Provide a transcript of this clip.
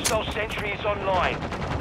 Hostile sentry is online.